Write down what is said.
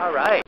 All right.